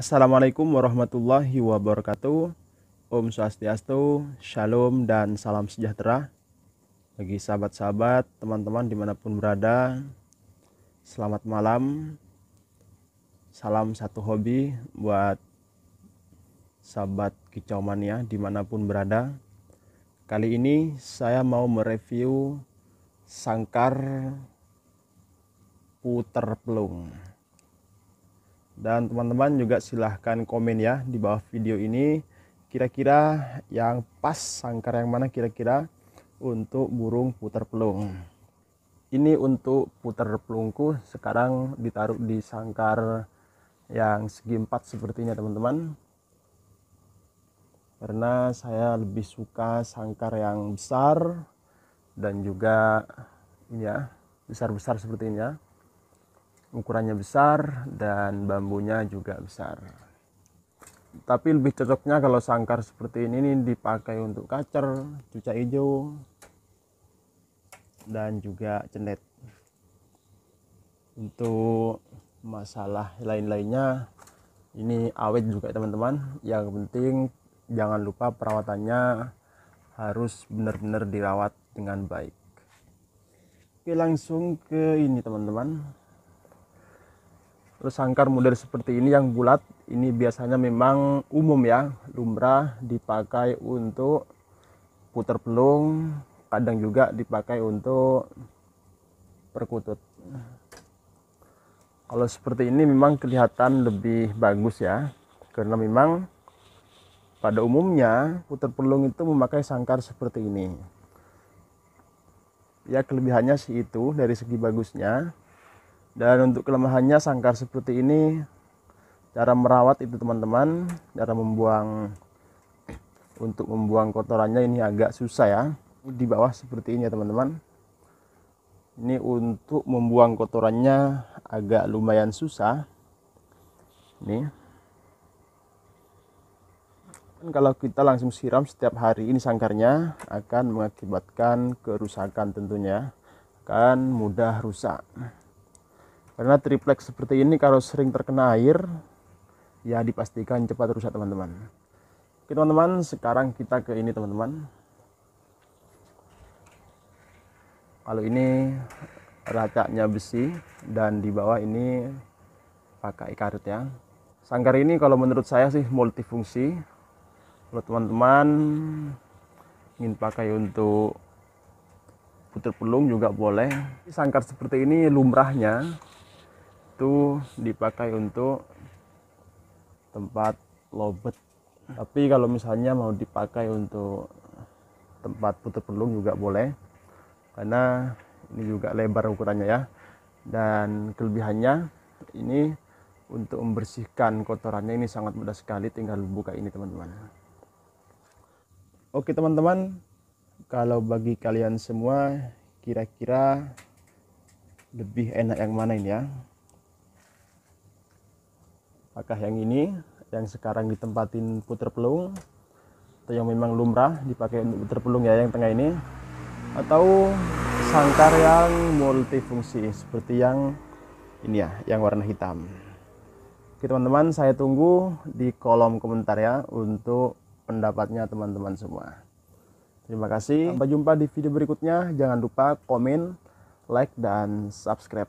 Assalamualaikum warahmatullahi wabarakatuh. Om Swastiastu, Shalom dan salam sejahtera bagi sahabat-sahabat, teman-teman di mana pun berada. Selamat malam. Salam satu hobi buat sahabat kicau mania di mana pun berada. Kali ini saya mau mereview sangkar puter pelung dan teman-teman juga silahkan komen ya di bawah video ini. Kira-kira yang pas sangkar yang mana kira-kira untuk burung putar pelung. Ini untuk putar pelungku sekarang ditaruh di sangkar yang segi empat sepertinya teman-teman. Karena saya lebih suka sangkar yang besar dan juga ini ya besar-besar seperti ini ya ukurannya besar dan bambunya juga besar. Tapi lebih cocoknya kalau sangkar seperti ini, ini dipakai untuk kacer, cuca hijau dan juga cendet. Untuk masalah lain-lainnya ini awet juga teman-teman. Yang penting jangan lupa perawatannya harus benar-benar dirawat dengan baik. Oke langsung ke ini teman-teman Terus sangkar model seperti ini yang bulat ini biasanya memang umum ya, lumrah dipakai untuk putar pelung, kadang juga dipakai untuk perkutut. Kalau seperti ini memang kelihatan lebih bagus ya, karena memang pada umumnya putar pelung itu memakai sangkar seperti ini. Ya kelebihannya sih itu dari segi bagusnya dan untuk kelemahannya sangkar seperti ini cara merawat itu teman-teman cara membuang untuk membuang kotorannya ini agak susah ya di bawah seperti ini ya teman-teman. Ini untuk membuang kotorannya agak lumayan susah. Ini. Kalau kita langsung siram setiap hari ini sangkarnya akan mengakibatkan kerusakan tentunya akan mudah rusak karena triplek seperti ini kalau sering terkena air ya dipastikan cepat rusak teman-teman. Oke teman-teman sekarang kita ke ini teman-teman. Kalau ini racaknya besi dan di bawah ini pakai karet ya sangkar ini kalau menurut saya sih multifungsi. Kalau teman-teman ingin pakai untuk putar pelung juga boleh. Sangkar seperti ini lumrahnya itu dipakai untuk tempat lobet. Tapi kalau misalnya mau dipakai untuk tempat putar pelung juga boleh karena ini juga lebar ukurannya ya. Dan kelebihannya ini untuk membersihkan kotorannya ini sangat mudah sekali tinggal buka ini teman-teman. Oke teman-teman kalau bagi kalian semua kira-kira lebih enak yang mana ini ya apakah yang ini yang sekarang ditempatin puter pelung atau yang memang lumrah dipakai untuk puter pelung ya yang tengah ini? Atau sangkar yang multifungsi seperti yang ini ya yang warna hitam. Oke teman-teman saya tunggu di kolom komentar ya untuk pendapatnya teman-teman semua. Terima kasih. Sampai jumpa di video berikutnya. Jangan lupa komen like dan subscribe